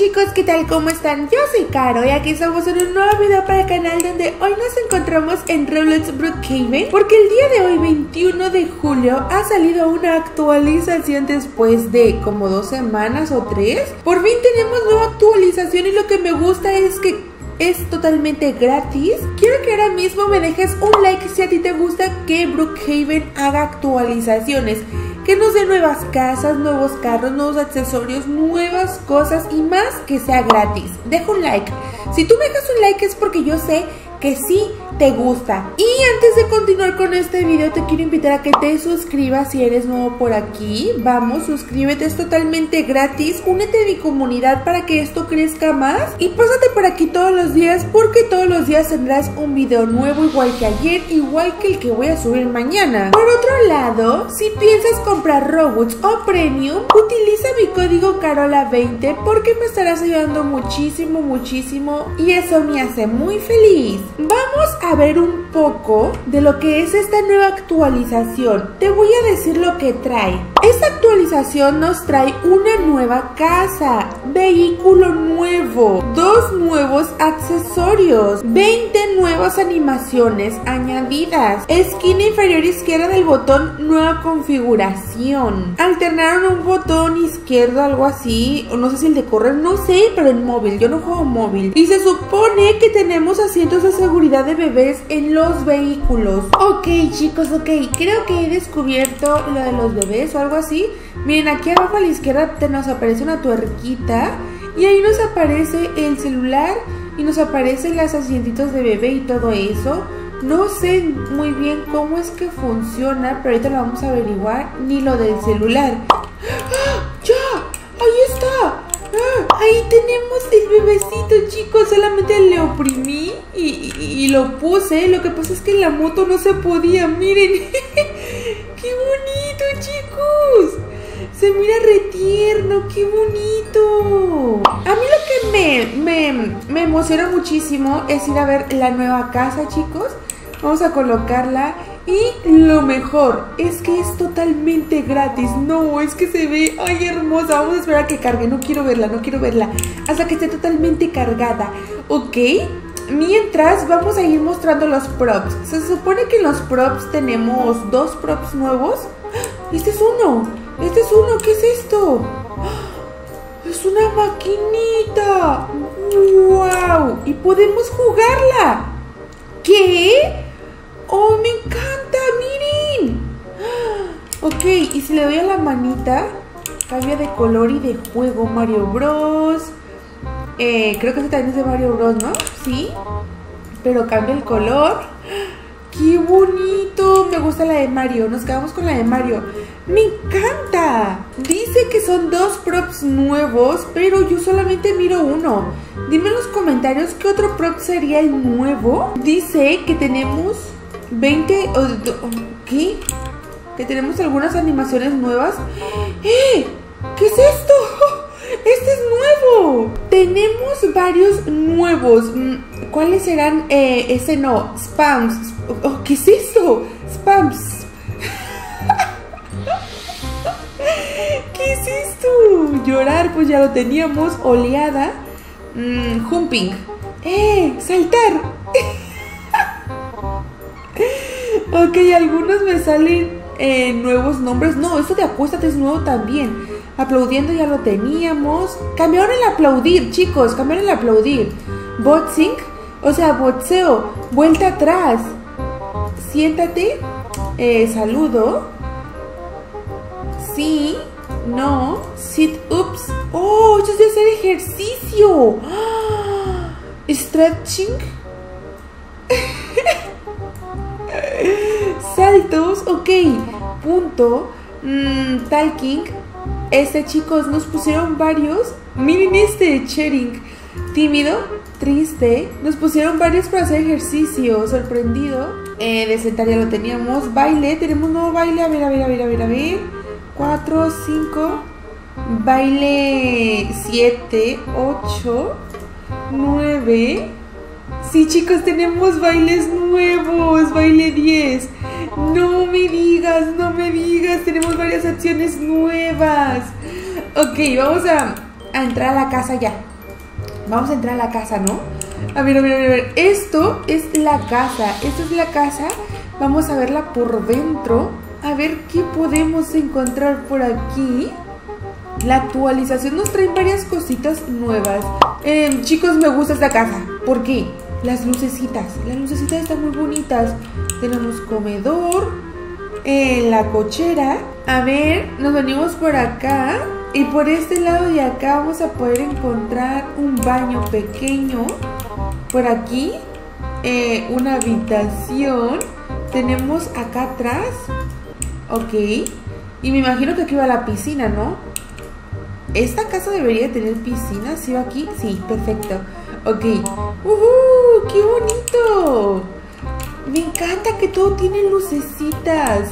chicos, ¿qué tal? ¿Cómo están? Yo soy Caro y aquí estamos en un nuevo video para el canal donde hoy nos encontramos en Roblox Brookhaven porque el día de hoy, 21 de julio, ha salido una actualización después de como dos semanas o tres. Por fin tenemos nueva actualización y lo que me gusta es que es totalmente gratis. Quiero que ahora mismo me dejes un like si a ti te gusta que Brookhaven haga actualizaciones que nos dé nuevas casas, nuevos carros, nuevos accesorios, nuevas cosas y más que sea gratis. Deja un like. Si tú me dejas un like es porque yo sé que sí te gusta. Y antes de continuar con este video te quiero invitar a que te suscribas si eres nuevo por aquí. Vamos, suscríbete, es totalmente gratis. Únete a mi comunidad para que esto crezca más. Y pásate por aquí todos los días porque todos los días tendrás un video nuevo igual que ayer, igual que el que voy a subir mañana. Por otro lado, si piensas comprar Robux o Premium, utiliza mi código Carola20 porque me estarás ayudando muchísimo, muchísimo y eso me hace muy feliz. Vamos a ver un poco de lo que es esta nueva actualización. Te voy a decir lo que trae. Esta actualización nos trae una nueva casa, vehículo nuevo, dos nuevos accesorios, 20 nuevas animaciones añadidas, esquina inferior izquierda del botón nueva configuración. Alternaron un botón izquierdo, algo así, o no sé si el de correr, no sé, pero en móvil, yo no juego móvil. Y se supone que tenemos asientos de seguridad de bebés en los vehículos. Ok chicos, ok, creo que he descubierto lo de los bebés o algo así. Miren, aquí abajo a la izquierda te nos aparece una tuerquita y ahí nos aparece el celular y nos aparecen los asientitos de bebé y todo eso. No sé muy bien cómo es que funciona, pero ahorita lo vamos a averiguar, ni lo del celular. ¡Ah! ¡Ya! ¡Ahí está! ¡Ah! Ahí tenemos el bebecito, chicos. Solamente le oprimí y, y, lo puse. Lo que pasa es que la moto no se podía. Miren. Se mira retierno, qué bonito. A mí lo que me, me, me emociona muchísimo es ir a ver la nueva casa, chicos. Vamos a colocarla y lo mejor es que es totalmente gratis. No, es que se ve, ay, hermosa. Vamos a esperar a que cargue. No quiero verla, no quiero verla. Hasta que esté totalmente cargada. Ok. Mientras vamos a ir mostrando los props. Se supone que en los props tenemos dos props nuevos. Este es uno. ¿Qué es esto? Es una maquinita. ¡Wow! Y podemos jugarla. ¿Qué? ¡Oh, me encanta! ¡Miren! Ok, y si le doy a la manita, cambia de color y de juego. Mario Bros. Eh, creo que este también es de Mario Bros, ¿no? Sí. Pero cambia el color. ¡Qué bonito! Me gusta la de Mario. Nos quedamos con la de Mario. ¡Me encanta! Dice que son dos props nuevos, pero yo solamente miro uno. Dime en los comentarios qué otro prop sería el nuevo. Dice que tenemos 20... ¿Qué? Que tenemos algunas animaciones nuevas. ¡Eh! ¿Qué es esto? ¡Este es nuevo! Tenemos varios nuevos. ¿Cuáles serán? Eh, ese no. Spams. Oh, ¿Qué es esto? Spams. Llorar, pues ya lo teníamos. Oleada. Mm, jumping. ¡Eh! ¡Saltar! ok, algunos me salen eh, nuevos nombres. No, esto de apuéstate es nuevo también. Aplaudiendo ya lo teníamos. Cambiaron el aplaudir, chicos. Cambiaron el aplaudir. Boxing, o sea, boxeo. Vuelta atrás. Siéntate. Eh, saludo. Sí. No. Sit ups. Oh, esto es de hacer ejercicio. Stretching. Saltos. Ok. Punto. Mm, talking. Este, chicos, nos pusieron varios. Miren este, sharing. Tímido, triste. Nos pusieron varios para hacer ejercicio. Sorprendido. Eh, de lo teníamos. Baile, tenemos nuevo baile. A ver, a ver, a ver, a ver, a ver. 4, 5. Baile 7, 8, 9. Sí, chicos, tenemos bailes nuevos. Baile 10. No me digas, no me digas. Tenemos varias acciones nuevas. Ok, vamos a, a entrar a la casa ya. Vamos a entrar a la casa, ¿no? A ver, a ver, a ver. Esto es la casa. Esta es la casa. Vamos a verla por dentro. A ver qué podemos encontrar por aquí. La actualización nos trae varias cositas nuevas. Eh, chicos, me gusta esta casa. ¿Por qué? Las lucecitas. Las lucecitas están muy bonitas. Tenemos comedor. Eh, la cochera. A ver, nos venimos por acá. Y por este lado de acá vamos a poder encontrar un baño pequeño. Por aquí, eh, una habitación. Tenemos acá atrás. Ok. Y me imagino que aquí va la piscina, ¿no? Esta casa debería tener piscina. ¿Sí va aquí? Sí, perfecto. Ok. ¡Uh! ¡Qué bonito! Me encanta que todo tiene lucecitas.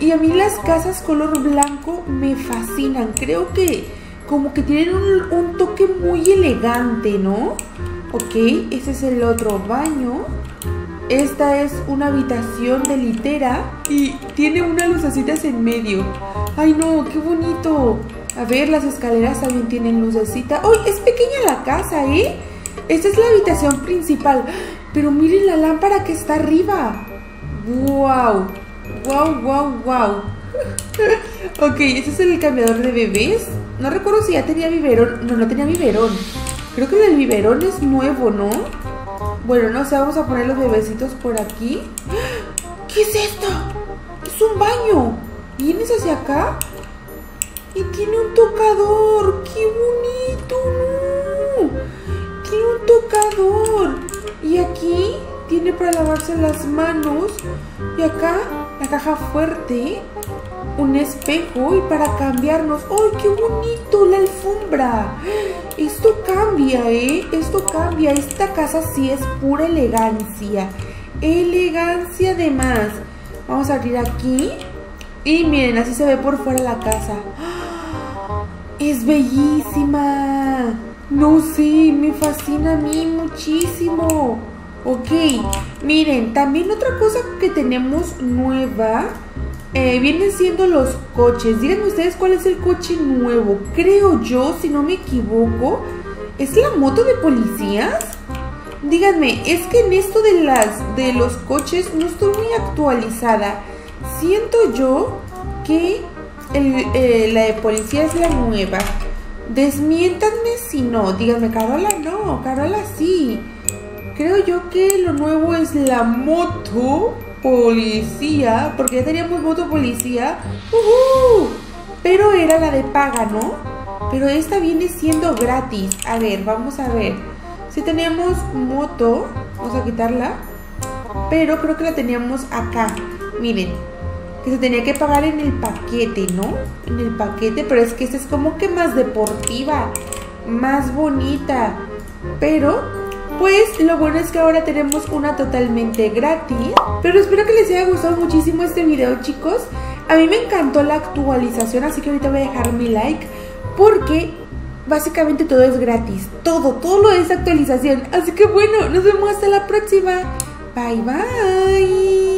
Y a mí las casas color blanco me fascinan. Creo que como que tienen un, toque muy elegante, ¿no? Ok, ese es el otro baño. Esta es una habitación de litera y tiene unas lucecitas en medio. ¡Ay no! ¡Qué bonito! A ver, las escaleras también tienen lucecita. ¡Uy! Es pequeña la casa, ¿eh? Esta es la habitación principal. Pero miren la lámpara que está arriba. ¡Wow! Wow, wow, wow. ok, este es el cambiador de bebés. No recuerdo si ya tenía biberón. No, no tenía biberón. Creo que el biberón es nuevo, ¿no? Bueno, no sé, vamos a poner los bebecitos por aquí. ¿Qué es esto? Es un baño. ¿Vienes hacia acá? Y tiene un tocador. ¡Qué bonito! ¡No! Tiene un tocador. Y aquí tiene para lavarse las manos. Y acá la caja fuerte, un espejo y para cambiarnos. ¡Ay, qué bonito! La alfombra. Esto cambia, ¿eh? Esto cambia. Esta casa sí es pura elegancia. Elegancia de más. Vamos a abrir aquí. Y miren, así se ve por fuera la casa. Es bellísima. No sé, me fascina a mí muchísimo. Ok, miren, también otra cosa que tenemos nueva eh, vienen siendo los coches. Díganme ustedes cuál es el coche nuevo. Creo yo, si no me equivoco, ¿es la moto de policías? Díganme, es que en esto de, las, de los coches no estoy muy actualizada. Siento yo que eh, la de policía es la nueva. Desmiéntanme si no. Díganme, Carola no, Carola sí. Creo yo que lo nuevo es la moto policía, porque ya teníamos moto policía, pero era la de paga, ¿no? Pero esta viene siendo gratis. A ver, vamos a ver. Si teníamos moto, vamos a quitarla, pero creo que la teníamos acá. Miren, que se tenía que pagar en el paquete, ¿no? En el paquete, pero es que esta es como que más deportiva, más bonita, pero pues lo bueno es que ahora tenemos una totalmente gratis. Pero espero que les haya gustado muchísimo este video, chicos. A mí me encantó la actualización, así que ahorita voy a dejar mi like. Porque básicamente todo es gratis. Todo, todo lo es actualización. Así que bueno, nos vemos hasta la próxima. Bye, bye.